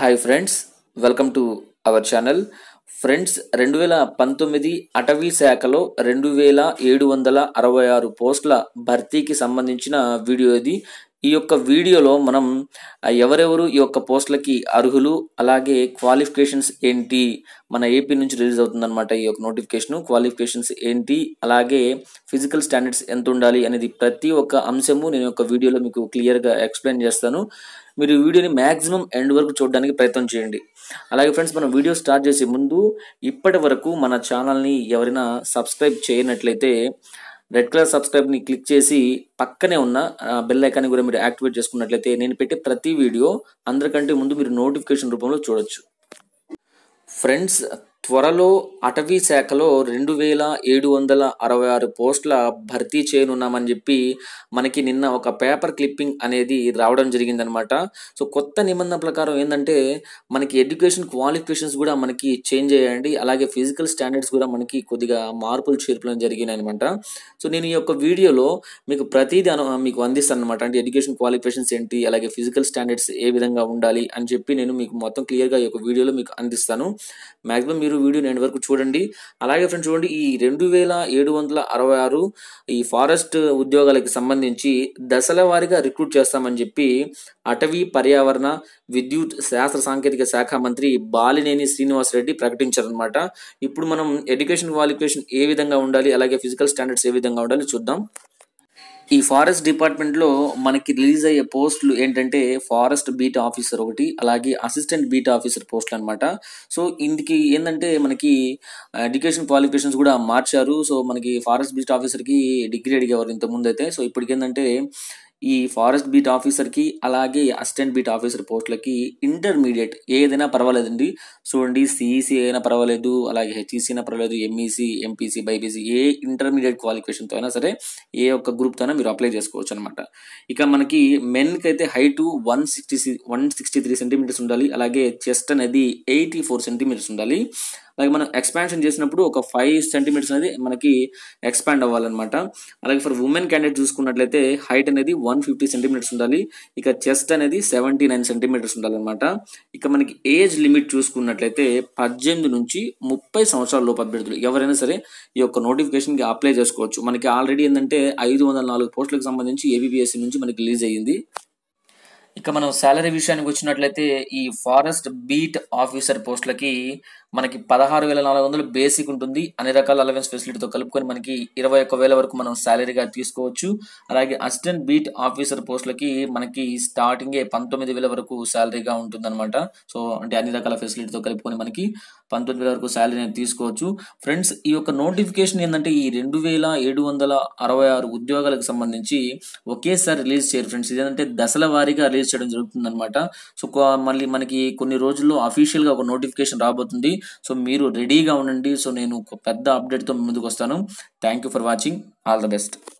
Hi friends welcome to our channel friends రెండు వేల పంతొమ్మిది అటవీ శాఖలో రెండు వేల ఏడు వందల అరవై ఆరు పోస్టుల భర్తీకి సంబంధించిన వీడియో ఇది. ఈ యొక్క వీడియోలో మనం ఎవరెవరు ఈ యొక్క పోస్టులకి అర్హులు అలాగే క్వాలిఫికేషన్స్ ఏంటి మన ఏపీ నుంచి రిలీజ్ అవుతుందన్నమాట ఈ యొక్క నోటిఫికేషన్. క్వాలిఫికేషన్స్ ఏంటి అలాగే ఫిజికల్ స్టాండర్డ్స్ ఎంత ఉండాలి అనేది ప్రతి ఒక్క అంశము నేను యొక్క వీడియోలో మీకు క్లియర్గా ఎక్స్ప్లెయిన్ చేస్తాను. మీరు ఈ వీడియోని మ్యాక్సిమం ఎండ్ వరకు చూడడానికి ప్రయత్నం చేయండి. అలాగే ఫ్రెండ్స్ మనం వీడియో స్టార్ట్ చేసే ముందు ఇప్పటి వరకు మన ఛానల్ని ఎవరైనా సబ్స్క్రైబ్ చేయనట్లయితే రెడ్ కలర్ సబ్స్క్రైబ్ని క్లిక్ చేసి పక్కనే ఉన్న బెల్ ఐకాన్ని కూడా మీరు యాక్టివేట్ చేసుకున్నట్లయితే నేను పెట్టే ప్రతి వీడియో అందరికంటే ముందు మీరు నోటిఫికేషన్ రూపంలో చూడొచ్చు. ఫ్రెండ్స్ త్వరలో అటవీ శాఖలో రెండు వేల ఏడు వందల అరవై ఆరు పోస్టుల భర్తీ చేయనున్నామని చెప్పి మనకి నిన్న ఒక పేపర్ క్లిప్పింగ్ అనేది రావడం జరిగిందనమాట సో కొత్త నిబంధన ప్రకారం ఏంటంటే మనకి ఎడ్యుకేషన్ క్వాలిఫికేషన్స్ కూడా మనకి చేంజ్ అయ్యాయండి. అలాగే ఫిజికల్ స్టాండర్డ్స్ కూడా మనకి కొద్దిగా మార్పులు చేర్పులు జరిగినాయి అనమాట సో నేను ఈ యొక్క వీడియోలో మీకు ప్రతిదీ అను మీకు అందిస్తాను అనమాట అంటే ఎడ్యుకేషన్ క్వాలిఫికేషన్స్ ఏంటి అలాగే ఫిజికల్ స్టాండర్డ్స్ ఏ విధంగా ఉండాలి అని చెప్పి నేను మీకు మొత్తం క్లియర్గా ఈ యొక్క వీడియోలో మీకు అందిస్తాను. మ్యాక్సిమం మీరు వీడియో నేను వరకు చూడండి. అలాగే ఫ్రెండ్స్ చూడండి ఈ రెండు వేల ఏడు వందల అరవై ఆరు ఈ ఫారెస్ట్ ఉద్యోగాలకు సంబంధించి దశల వారీగా రిక్రూట్ చేస్తామని చెప్పి అటవీ పర్యావరణ విద్యుత్ శాస్త్ర సాంకేతిక శాఖ మంత్రి బాలినేని శ్రీనివాసరెడ్డి ప్రకటించారనమాట ఇప్పుడు మనం ఎడ్యుకేషన్ క్వాలిఫికేషన్ ఏ విధంగా ఉండాలి అలాగే ఫిజికల్ స్టాండర్డ్స్ ఏ విధంగా ఉండాలి చూద్దాం. ఈ ఫారెస్ట్ డిపార్ట్మెంట్లో మనకి రిలీజ్ అయ్యే పోస్టులు ఏంటంటే ఫారెస్ట్ బీట్ ఆఫీసర్ ఒకటి అలాగే అసిస్టెంట్ బీట్ ఆఫీసర్ పోస్టులు అనమాట సో ఇందుకి ఏంటంటే మనకి ఎడ్యుకేషన్ క్వాలిఫికేషన్స్ కూడా మార్చారు. సో మనకి ఫారెస్ట్ బీట్ ఆఫీసర్కి డిగ్రీ అడిగేవారు ఇంతకుముందు అయితే సో ఇప్పటికి ఏంటంటే ఈ ఫారెస్ట్ బీట్ ఆఫీసర్కి అలాగే అసిస్టెంట్ బీట్ ఆఫీసర్ పోస్టులకి ఇంటర్మీడియట్ ఏదైనా పర్వాలేదండి. చూడండి సిఈసి అయినా పర్వాలేదు అలాగే హెచ్ఈసి అయినా పర్వాలేదు ఎంఈసి ఎంపీసీ బైపీసీ ఏ ఇంటర్మీడియట్ క్వాలిఫికేషన్తో అయినా సరే ఏ ఒక్క గ్రూప్తో అయినా మీరు అప్లై చేసుకోవచ్చు అనమాట ఇక మనకి మెన్కి అయితే height one sixty one sixty three centimetres ఉండాలి అలాగే చెస్ట్ అనేది ఎయిటీ ఫోర్ సెంటీమీటర్స్ ఉండాలి. అలాగే మనం ఎక్స్పాన్షన్ చేసినప్పుడు ఒక ఫైవ్ సెంటీమీటర్స్ అనేది మనకి ఎక్స్పాండ్ అవ్వాలన్నమాట. అలాగే ఫర్ ఉమెన్ క్యాండిడేట్ చూసుకున్నట్లయితే హైట్ అనేది వన్ ఫిఫ్టీ సెంటీమీటర్స్ ఉండాలి. ఇక చెస్ట్ అనేది సెవెంటీ నైన్ సెంటీమీటర్స్ ఉండాలన్నమాట. ఇక మనకి ఏజ్ లిమిట్ చూసుకున్నట్లయితే పద్దెనిమిది నుంచి ముప్పై సంవత్సరాల లోపు అభ్యర్థులు ఎవరైనా సరే ఈ యొక్క నోటిఫికేషన్కి అప్లై చేసుకోవచ్చు. మనకి ఆల్రెడీ ఏంటంటే ఐదు వందల నాలుగు పోస్టులకు సంబంధించి ఏబిపిఎస్సి నుంచి మనకి రిలీజ్ అయ్యింది. ఇక మనం శాలరీ విషయానికి వచ్చినట్లయితే ఈ ఫారెస్ట్ బీట్ ఆఫీసర్ పోస్టులకి మనకి పదహారు వేల నాలుగు వందలు బేసిక్ ఉంటుంది. అన్ని రకాల అలవెన్స్ ఫెసిలిటీతో కలుపుకొని మనకి ఇరవై ఒక్క వేల వరకు మనం శాలరీగా తీసుకోవచ్చు. అలాగే అసిస్టెంట్ బీట్ ఆఫీసర్ పోస్టులకి మనకి స్టార్టింగే పంతొమ్మిది వేల వరకు శాలరీగా ఉంటుందన్నమాట. సో అంటే అన్ని రకాల ఫెసిలిటీతో కలుపుకొని మనకి పంతొమ్మిది వేల వరకు శాలరీ అనేది తీసుకోవచ్చు. ఫ్రెండ్స్ ఈ యొక్క నోటిఫికేషన్ ఏంటంటే ఈ రెండు వేల ఏడు వందల అరవై ఆరు ఉద్యోగాలకు సంబంధించి ఒకేసారి రిలీజ్ చేయరు. ఫ్రెండ్స్ ఇదేంటంటే దశల వారీగా రిలీజ్ చేయడం జరుగుతుంది అనమాట సో మళ్ళీ మనకి కొన్ని రోజుల్లో అఫీషియల్గా ఒక నోటిఫికేషన్ రాబోతుంది. సో మీరు రెడీగా ఉండండి. సో నేను ఒక పెద్ద అప్డేట్తో ముందుకు వస్తాను. Thank you for watching all the best